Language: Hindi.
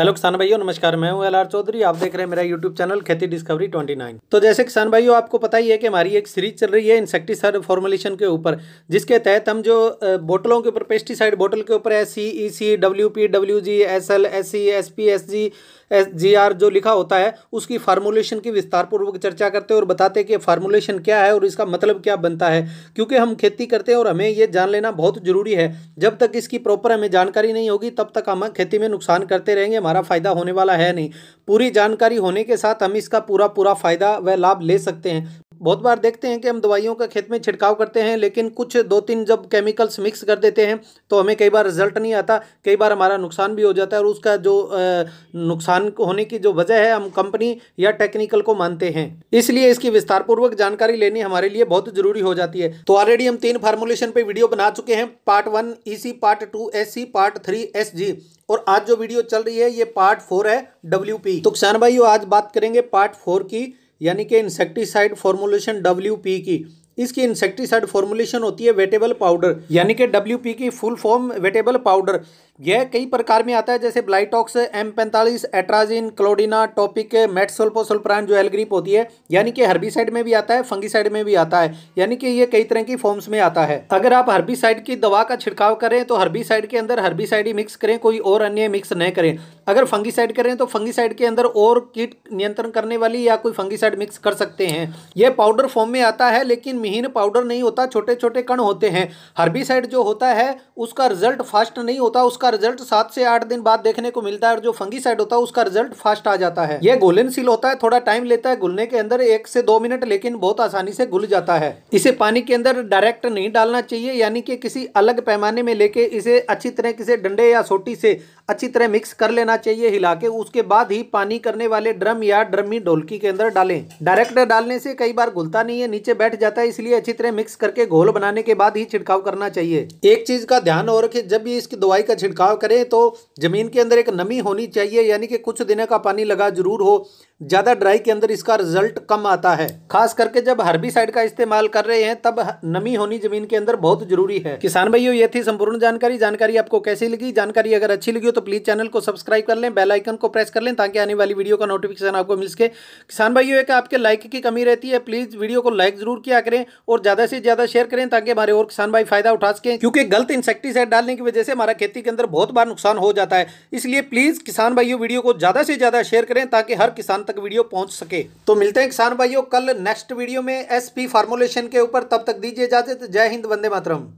हेलो किसान भाइयों, नमस्कार, मैं हूँ एल आर चौधरी, आप देख रहे हैं मेरा यूट्यूब चैनल खेती डिस्कवरी 29 तो जैसे किसान भाइयों, आपको पता ही है कि हमारी एक सीरीज़ चल रही है इंसेक्टिसाइड फॉर्मुलेशन के ऊपर, जिसके तहत हम जो बोतलों के ऊपर, पेस्टिसाइड बोतल के ऊपर S C E C W P W G S L S C S P S G S G R जो लिखा होता है, उसकी फार्मूलेशन की विस्तार पूर्वक चर्चा करते हैं और बताते हैं कि फार्मूलेशन क्या है और इसका मतलब क्या बनता है। क्योंकि हम खेती करते हैं और हमें ये जान लेना बहुत ज़रूरी है। जब तक इसकी प्रॉपर हमें जानकारी नहीं होगी, तब तक हम खेती में नुकसान करते रहेंगे, हमारा फ़ायदा होने वाला है नहीं। पूरी जानकारी होने के साथ हम इसका पूरा पूरा फ़ायदा व लाभ ले सकते हैं। बहुत बार देखते हैं कि हम दवाइयों का खेत में छिड़काव करते हैं, लेकिन कुछ दो तीन जब केमिकल्स मिक्स कर देते हैं तो हमें कई बार रिज़ल्ट नहीं आता, कई बार हमारा नुकसान भी हो जाता है और उसका जो नुकसान होने की जो वजह है, हम कंपनी या टेक्निकल को मानते हैं। इसलिए इसकी विस्तारपूर्वक जानकारी लेनी हमारे लिए बहुत ज़रूरी हो जाती है। तो ऑलरेडी हम तीन फार्मुलेशन पे वीडियो बना चुके हैं part one E part two S part three S और आज जो वीडियो चल रही है, ये पार्ट फोर है डब्ल्यू तो किसान भाई आज बात करेंगे पार्ट फोर की यानी कि इंसेक्टिसाइड फॉर्मुलेशन डब्ल्यू की। इसकी इंसेक्टिसाइड फॉर्मुलेशन होती है वेटेबल पाउडर यानी कि डब्ल्यूपी की फुल फॉर्म वेटेबल पाउडर यह कई प्रकार में आता है, जैसे ब्लाइटॉक्स एम पैंतालीस, एट्राजिन क्लोडिना टॉपिक मेटसोल्पोसोल्प्रान जो एलग्रीप होती है, यानी कि हर्बीसाइड में भी आता है, फंगीसाइड में भी आता है, यानी कि ये कई तरह की फॉर्म्स में आता है। अगर आप हर्बीसाइड की दवा का छिड़काव करें तो हर्बीसाइड के अंदर हर्बीसाइड ही मिक्स करें, कोई और अन्य मिक्स न करें। अगर फंगीसाइड करें तो फंगीसाइड के अंदर और कीट नियंत्रण करने वाली या कोई फंगीसाइड मिक्स कर सकते हैं। यह पाउडर फॉर्म में आता है, लेकिन महीन पाउडर नहीं होता छोटे छोटे कण होते हैं। हर्बीसाइड जो होता है, उसका रिज़ल्ट फास्ट नहीं होता, उसका रिज़ल्ट सात से आठ दिन बाद देखने को मिलता है और जो फंगी साइड होता है, उसका रिज़ल्ट फास्ट आ जाता है। यह घुलनशील होता है, थोड़ा टाइम लेता है घुलने के अंदर, एक से दो मिनट, लेकिन बहुत आसानी से घुल जाता है। इसे पानी के अंदर डायरेक्ट नहीं डालना चाहिए, यानी कि किसी अलग पैमाने में लेके इसे अच्छी तरह किसी डंडे या सोटी से अच्छी तरह मिक्स कर लेना चाहिए, हिला के, उसके बाद ही पानी करने वाले ड्रम या ड्रमी ढोलकी के अंदर डालें। डायरेक्ट डालने से कई बार घुलता नहीं है, नीचे बैठ जाता है, इसलिए अच्छी तरह मिक्स करके घोल बनाने के बाद ही छिड़काव करना चाहिए। एक चीज़ का ध्यान और जब भी इसकी दवाई का छिड़काव करें तो ज़मीन के अंदर एक नमी होनी चाहिए, यानी कि कुछ दिनों का पानी लगा ज़रूर हो। ज़्यादा ड्राई के अंदर इसका रिज़ल्ट कम आता है। खास करके जब हर्बीसाइड का इस्तेमाल कर रहे हैं, तब नमी होनी ज़मीन के अंदर बहुत ज़रूरी है। किसान भाइयों, ये थी संपूर्ण जानकारी। जानकारी आपको कैसी लगी? जानकारी अगर अच्छी लगी हो तो प्लीज़ चैनल को सब्सक्राइब कर लें, बेल आइकन को प्रेस कर लें, ताकि आने वाली वीडियो का नोटिफिकेशन आपको मिल सके। किसान भाइयों, एक आपके लाइक की कमी रहती है, प्लीज़ वीडियो को लाइक ज़रूर किया करें और ज़्यादा से ज़्यादा शेयर करें, ताकि हमारे और किसान भाई फ़ायदा उठा सकें, क्योंकि गलत इंसेक्टिसाइड डालने की वजह से हमारा खेती के अंदर बहुत बार नुकसान हो जाता है। इसलिए प्लीज़ किसान भाइयों, वीडियो को ज़्यादा से ज़्यादा शेयर करें, ताकि हर किसान तक वीडियो पहुँच सके। तो मिलते हैं किसान भाइयों कल नेक्स्ट वीडियो में एसपी फार्मुलेशन के ऊपर। तब तक दीजिए इजाज़त। जय हिंद, वंदे मातरम।